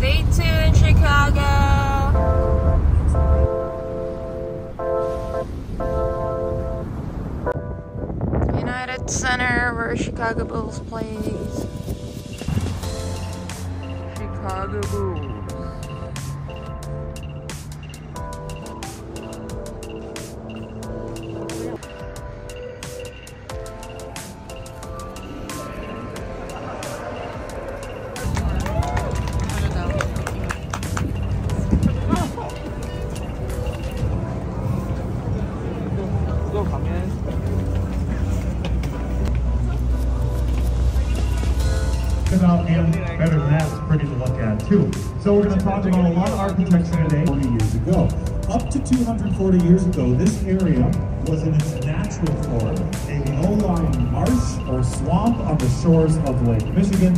Day two in Chicago. United Center where Chicago Bulls plays. Chicago Bulls. Better than that, it's pretty to look at too. So we're going to talk about a lot of architecture today 40 years ago. Up to 240 years ago, this area was in its natural form, a low-lying marsh or swamp on the shores of Lake Michigan.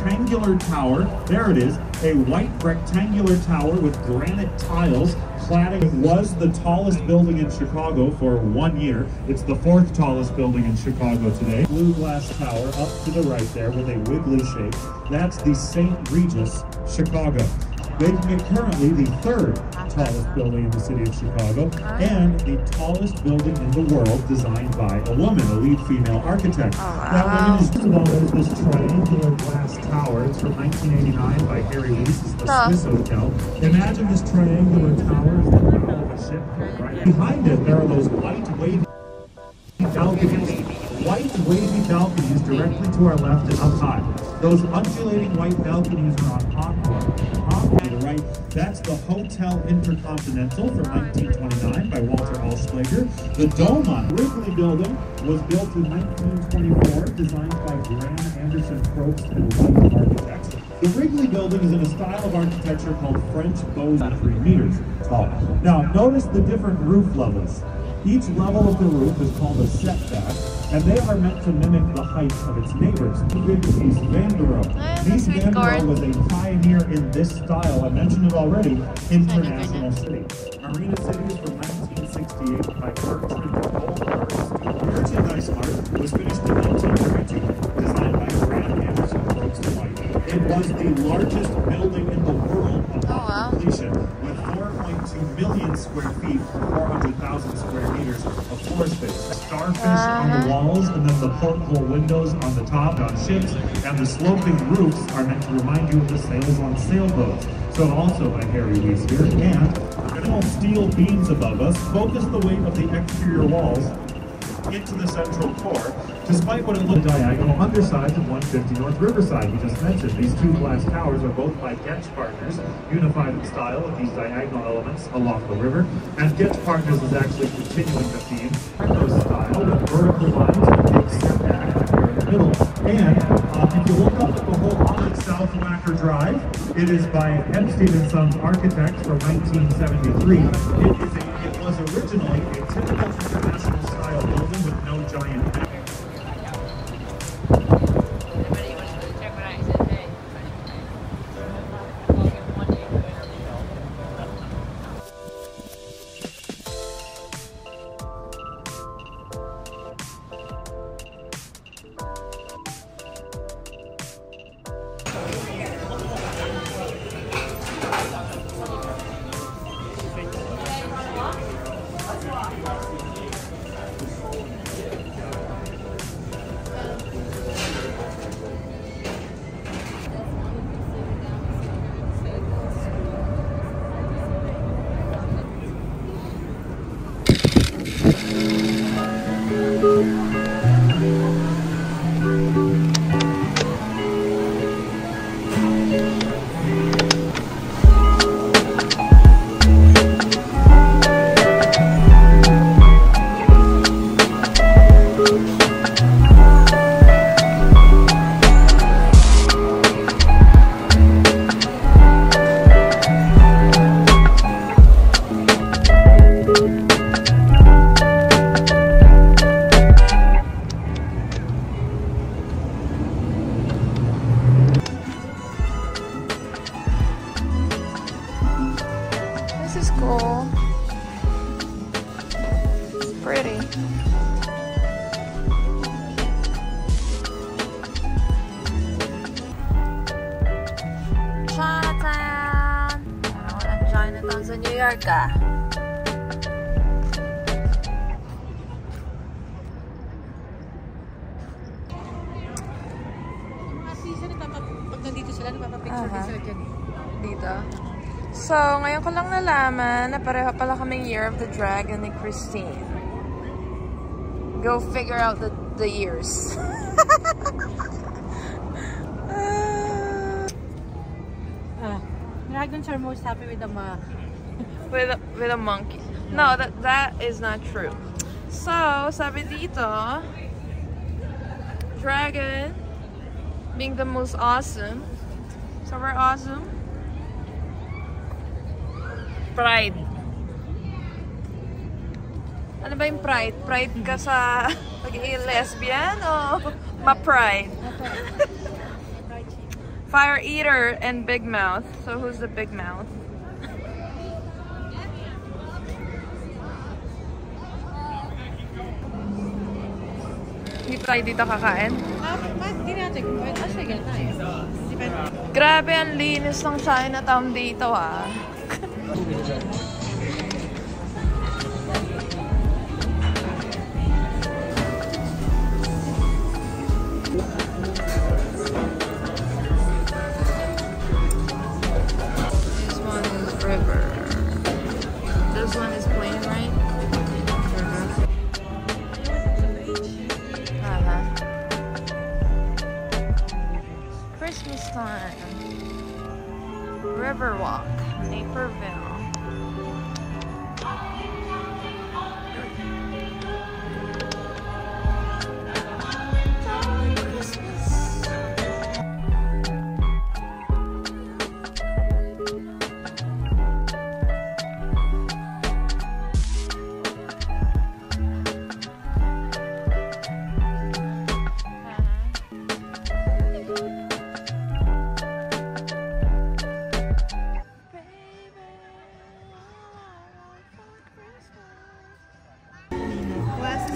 Rectangular tower, there it is, a white rectangular tower with granite tiles cladding. It was the tallest building in Chicago for one year. It's the fourth tallest building in Chicago today. Blue glass tower up to the right there with a wiggly shape. That's the St. Regis, Chicago. Making it currently the third tallest building in the city of Chicago and the tallest building in the world designed by a woman, a lead female architect. Oh, now, wow. first of all, there's this triangular glass tower. It's from 1989 by Harry Weese. It's the Huh. Swissotel. Imagine this triangular tower is the bow of a ship. Right behind it, there are those white wavy balconies. White wavy balconies directly to our left and up high. Those undulating white balconies are on to the right, that's the Hotel Intercontinental from 1929 by Walter Ahlschlager. The dome on Wrigley Building was built in 1924, designed by Graham Anderson Probst and White Architects. The Wrigley Building is in a style of architecture called French Beaux three meters tall. Now, notice the different roof levels. Each level of the roof is called a setback, and they are meant to mimic the height of its neighbors. Big Mies van der Rohe. Ah, Mies that's van der Rohe Gordon. was a pioneer in this style. I mentioned it already. International City. Marina City is from 1968 by Bertrand Goldberg. Merchandise Mart was finished in 1932, designed by Graham Anderson Brooks White. It was the largest building in the world upon Oh, wow. completion, with 4.2 million square feet, 400,000 square meters of floor space. Starfish on the walls, and then the porthole windows on the top on ships, and the sloping roofs are meant to remind you of the sails on sailboats. So also by Harry Weese here, and original steel beams above us focus the weight of the exterior walls into the central core, despite what it looked diagonal undersides of 150 North Riverside. We just mentioned these two glass towers are both by Goettsch Partners, unified in style of these diagonal elements along the river. And Goettsch Partners is actually continuing the theme those style with vertical lines a big setback here in the middle. And uh, if you look up at the whole on South Wacker Drive, it is by Hempstead and Sons Architects from 1973. It, is a, it was originally a typical international style building with no giant 了。This is cool. It's pretty. Chinatown. Chinatown sa New York ah. Kasi sila napap- pag nandito sila, napapapicture din Aha. sila dyan. Dito. So, ngayon ko lang nalaman na pareho pala kaming Year of the Dragon ni Christine. Go figure out the, the years. Ah, dragons are most happy with the ma. with a, with a monkey. No, that that is not true. So, sabi dito, dragon being the most awesome. So we're awesome. Pride. Ano ba yung pride? Pride ka sa pagiging lesbian o ma-pride? Fire Eater and Big Mouth. So who's the Big Mouth? Hindi tayo dito kakain. Ah. Ah. Grabe, ang linis ng Chinatown dito ah. Christmas time. Riverwalk, Naperville.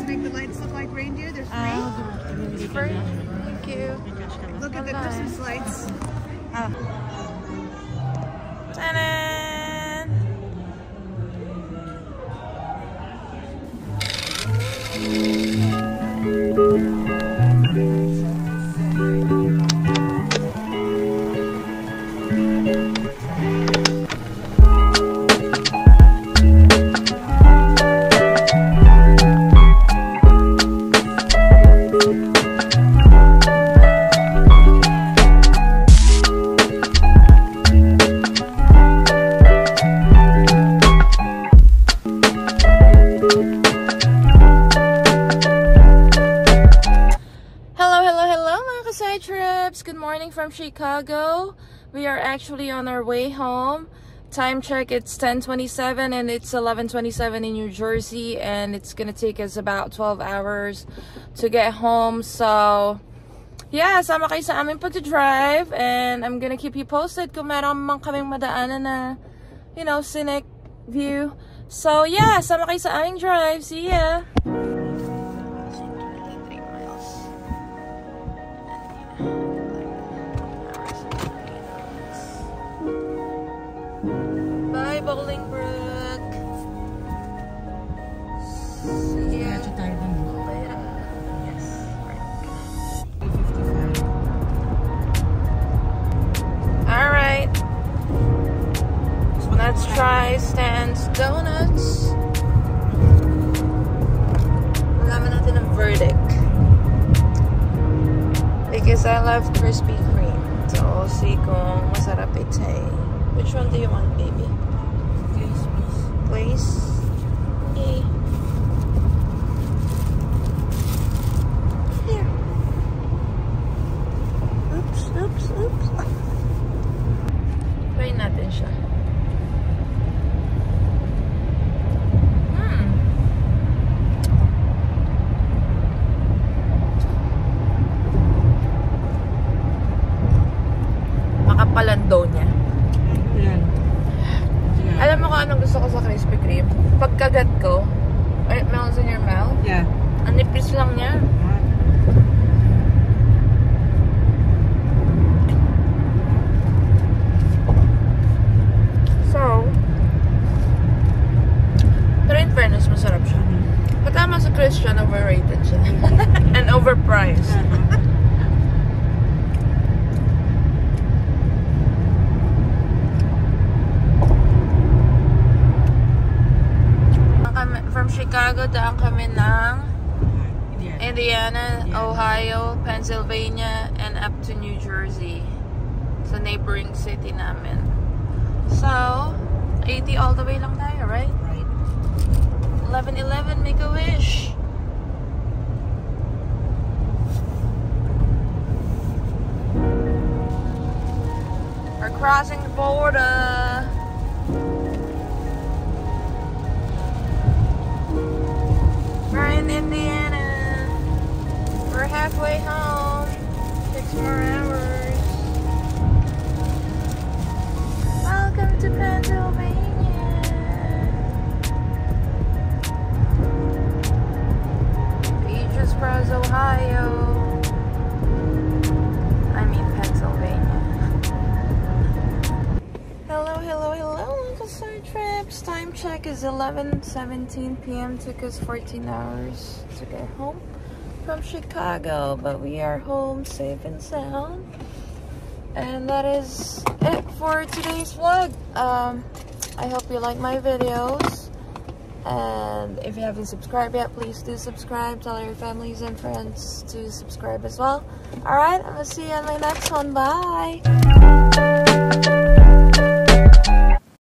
Make the lights look like reindeer. They're free. Ah, Free. Thank you. look at the. Christmas lights. Ta-da! Hello, morning from Chicago. We are actually on our way home. Time check, it's 10.27 and it's 11.27 in New Jersey and it's gonna take us about 12 hours to get home. So, yeah, sama kayo sa aming pag-drive and I'm gonna keep you posted kung meron man kaming madaanan na, you know, scenic view. So, yeah, sama kayo sa aming drive. See ya! See ya Diretso tayo dun. later. Yes. All right. Let's try Stan's Donuts. Alaman natin ang verdict. Because I love Krispy Kreme. So, we'll see kung masarap ito eh. Which one do you want, baby? Please, please. Please? Okay. Oops, oops. Try natin siya. Hmm. Makapalan niya. Yan. Alam mo kung anong gusto ko sa Krispy Kreme? Pagkagat ko, it melts in your mouth, Yeah. ang nipis lang niya. Chicago, daan kami ng Indiana. Indiana, Ohio, Pennsylvania, and up to New Jersey. Sa neighboring city namin. So, 80 all the way lang tayo, right? Right. 1111, make a wish. We're crossing the border. Indiana. We're halfway home. Six more hours. Welcome to Pennsylvania. 11:17 p.m. Took us 14 hours to get home from Chicago, but we are home safe and sound. And that is it for today's vlog. Um, I hope you like my videos. And if you haven't subscribed yet, please do subscribe. Tell your families and friends to subscribe as well. Alright, I'm gonna see you on my next one. Bye!